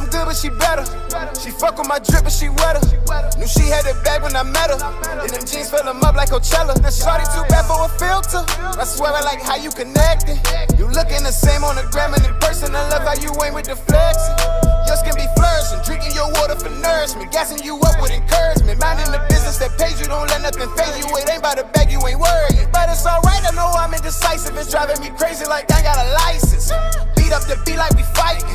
I'm good, but she better. She fuck with my drip, but she wetter. Knew she had it back when I met her. And them jeans fill them up like Coachella. That shorty too bad for a filter. I swear I like how you connected. You looking the same on the gram and in person. I love how you ain't with the flexing. Your skin be flourishing, drinking your water for nourishment, gassing you up with encouragement. Minding the business that pays you, don't let nothing phase you. It ain't by the bag, you ain't worried. It's alright, I know I'm indecisive. It's driving me crazy like I got a license. Beat up the beat like we fighting.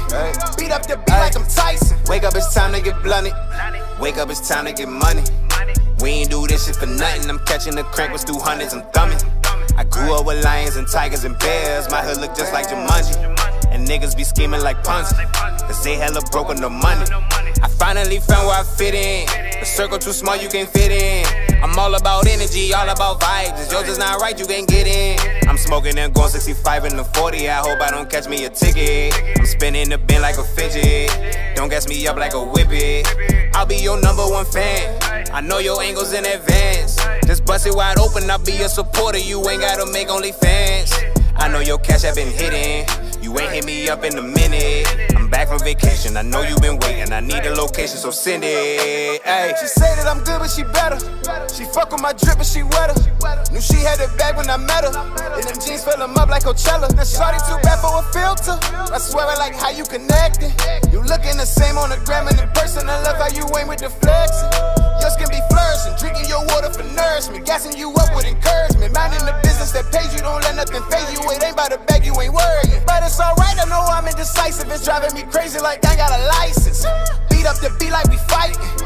Beat up the beat like I'm Tyson. Wake up, it's time to get blunted. Wake up, it's time to get money. We ain't do this shit for nothing. I'm catching the crank with two hundreds, I'm thumbing. I grew up with lions and tigers and bears. My hood look just like Jumanji. And niggas be scheming like Ponzi. Cause they hella broke on the money. I finally found where I fit in. Circle too small, you can't fit in. I'm all about energy, all about vibes. If yours is not right, you can't get in. I'm smoking and going 65 in the 40. I hope I don't catch me a ticket. I'm spinning the bin like a fidget. Don't gas me up like a whippet. I'll be your number one fan. I know your angles in advance. Just bust it wide open, I'll be a supporter. You ain't gotta make OnlyFans. I know your cash have been hidden. You ain't hit me up in a minute. I'm back from vacation. I know you been waiting. I need a location, so send it. Hey. She say that I'm good, but she better. She fuck with my drip, but she wetter. Knew she had it back when I met her. And them jeans fill them up like Coachella. That shorty too bad for a filter. I swear I like how you connected. You looking the same on the gram and in person. I love how you ain't with the flexing. It's driving me crazy like I got a license. Beat up the beat like we fighting.